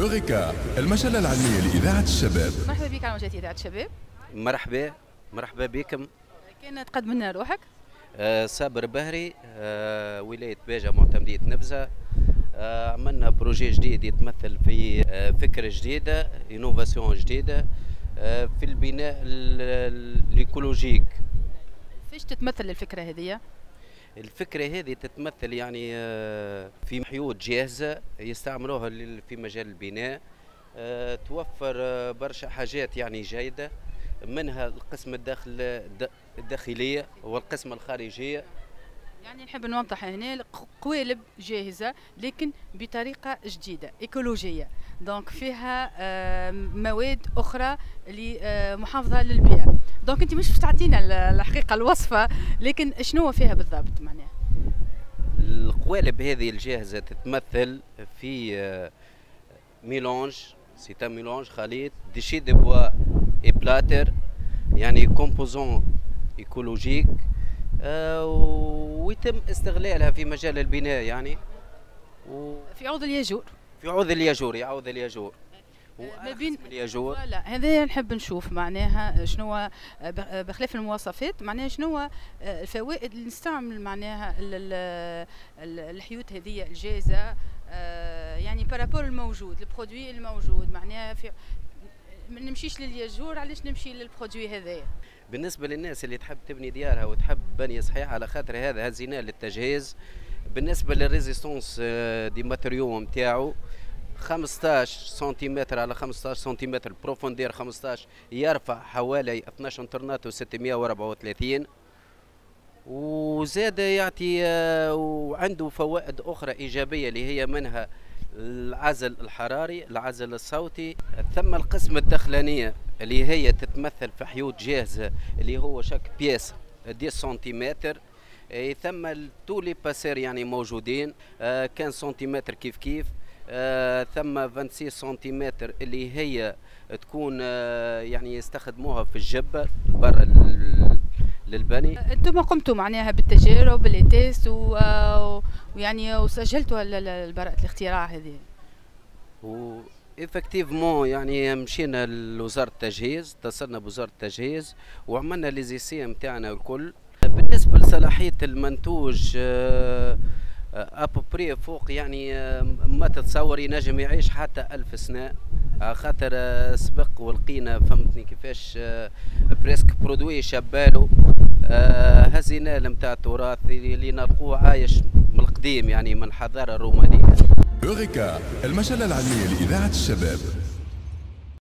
أوريكا المجلة العلمية لإذاعة الشباب. مرحبا بك على موجات إذاعة الشباب. مرحبا مرحبا بكم. كان تقدم لنا روحك؟ آه صابر بهري آه ولاية باجة معتمدية نفزة. آه عملنا projet جديد يتمثل في آه فكرة جديدة innovation جديدة آه في البناء ال- ال- ال écologique. فاش تتمثل الفكرة هذه؟ الفكرة هذه تتمثل يعني آه، في حيوط جاهزة يستعملوها في مجال البناء. آه، توفر آه، برشا حاجات يعني جيدة منها القسم الداخل الد- الداخلية والقسم الخارجية. يعني نحب نوضح هنا قوالب جاهزة لكن بطريقة جديدة إيكولوجية. donc فيها آه، مواد أخرى لمحافظة للبيئة. donc أنت مش تعطينا ال- الحقيقة الوصفة لكن شنو فيها بالضبط معناها؟ القوالب هذه الجاهزة تتمثل في آه، mélange c'est un mélange خليط déchets de bois et plâtre يعني composant écologique ويتم استغلالها في مجال البناء يعني. وفي في عوض الياجور. عوض الياجور يعوض الياجور. ما بين- الياجور. لا هذا نحب نشوف معناها شنو بخ- بخلاف المواصفات معناها شنو الفوائد اللي نستعمل معناها ال- ال- ال- الحيوت هذه الجاهزه آه، يعني par rapport الموجود ال produit الموجود معناها في ما نمشيش للياجور علاش نمشي لل produit هذايا؟ بالنسبة للناس اللي تحب تبني ديارها وتحب بنية صحيحة على خاطر هذا هزيناه للتجهيز. بالنسبة لل résistance آه، des matériaux نتاعو 15 سنتيمتر على 15 سنتيمتر profondeur 15 يرفع حوالي 12 طونات و634 وزاد يعطي آه، وعنده فوائد أخرى إيجابية اللي هي منها العزل الحراري العزل الصوتي. ثم القسم الدخلانية اللي هي تتمثل في حيوط جاهزة اللي هو شك بياس 10 سنتيمتر. ثم تولي باسير يعني موجودين. آه، كان سنتيمتر كيف كيف. آه، ثم 26 سنتيمتر اللي هي تكون آه، يعني يستخدموها في الجبة برا للبني؟ أنتم قمتوا معناها بالتجارب بال test و- آه، ويعني وسجلتوا براءة الاختراع هذه. و effectivement يعني مشينا لوزارة التجهيز اتصلنا بوزارة التجهيز وعملنا les essais نتاعنا الكل. بالنسبة لصلاحية المنتوج à peu près فوق يعني آه، ما تتصور ينجم يعيش حتى ألف سنة. على خاطر آه، سبق ولقينا فهمتني كيفاش آه، بريسك برودوي شبالو آه، هزينا نتاع التراث اللي نلقوه عايش من القديم يعني من الحضارة الرومانية. أوريكا المجلة العلمية لإذاعة الشباب.